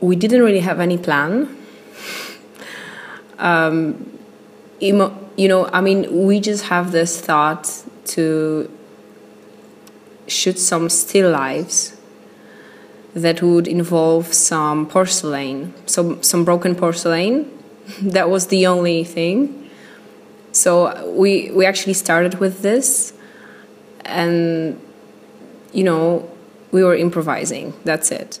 we didn't really have any plan. Um, you know, I mean, we just have this thought to shoot some still lives that would involve some porcelain, so some broken porcelain. that was the only thing. So we we actually started with this, and you know, we were improvising. That's it.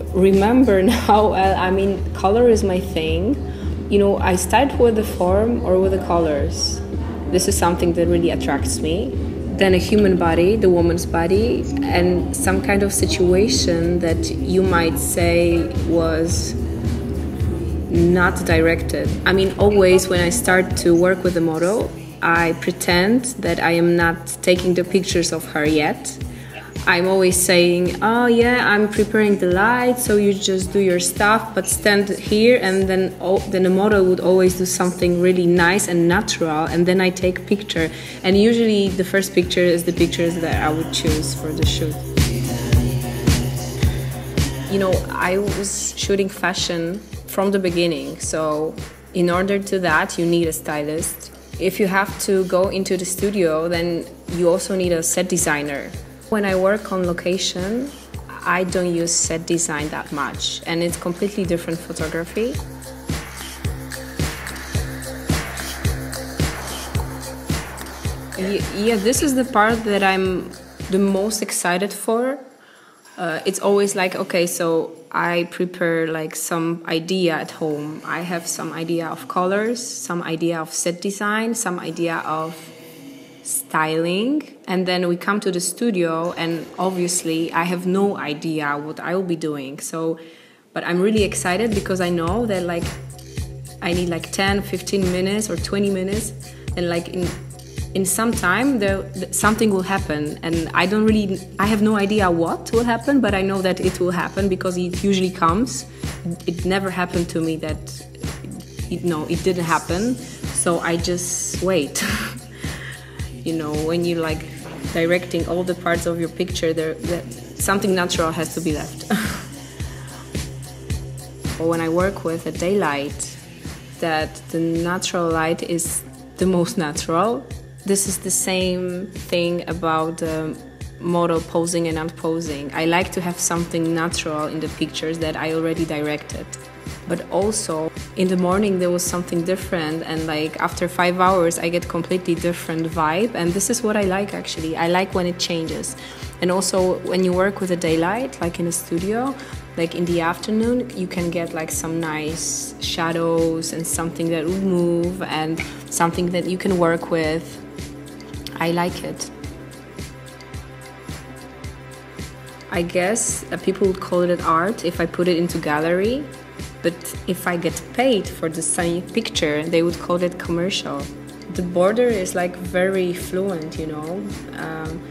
remember now, uh, I mean, color is my thing. You know, I start with the form or with the colors. This is something that really attracts me. Then a human body, the woman's body, and some kind of situation that you might say was not directed. I mean, always when I start to work with the model, I pretend that I am not taking the pictures of her yet I'm always saying, "Oh yeah, I'm preparing the light, so you just do your stuff, but stand here." And then, oh, then the model would always do something really nice and natural, and then I take picture. And usually, the first picture is the pictures that I would choose for the shoot. You know, I was shooting fashion from the beginning, so in order to that, you need a stylist. If you have to go into the studio, then you also need a set designer when I work on location, I don't use set design that much, and it's completely different photography. Yeah, this is the part that I'm the most excited for. Uh, it's always like, okay, so I prepare like some idea at home. I have some idea of colors, some idea of set design, some idea of styling and then we come to the studio and obviously i have no idea what i will be doing so but i'm really excited because i know that like i need like 10 15 minutes or 20 minutes and like in in some time there something will happen and i don't really i have no idea what will happen but i know that it will happen because it usually comes. It never happened to me that it, no it didn't happen so i just wait you know when you like directing all the parts of your picture there that something natural has to be left. Or when i work with a daylight that the natural light is the most natural this is the same thing about the model posing and unposing. I like to have something natural in the pictures that i already directed but also in the morning there was something different and like after five hours i get completely different vibe and this is what i like actually. I like when it changes. And also when you work with a daylight like in a studio like in the afternoon you can get like some nice shadows and something that will move and something that you can work with. I like it. I guess uh, people would call it art if i put it into gallery but if I get paid for the same picture, they would call it commercial. The border is like very fluent, you know. Um,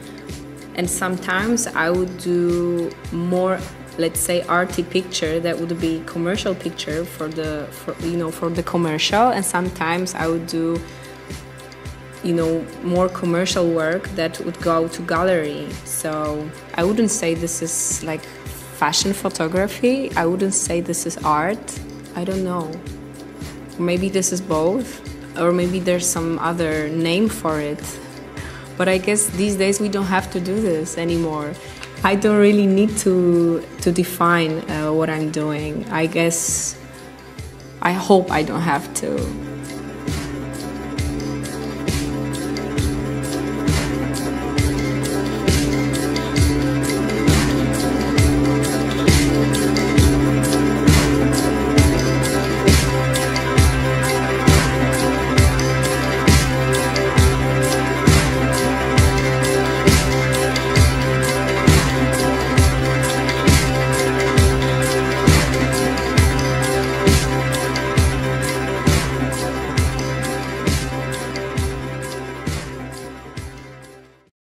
and sometimes I would do more let's say arty picture that would be commercial picture for the for, you know for the commercial and sometimes i would do you know more commercial work that would go to gallery so i wouldn't say this is like fashion photography. I wouldn't say this is art. I don't know. Maybe this is both, or maybe there's some other name for it. But I guess these days we don't have to do this anymore. I don't really need to to define uh, what I'm doing. I guess I hope I don't have to.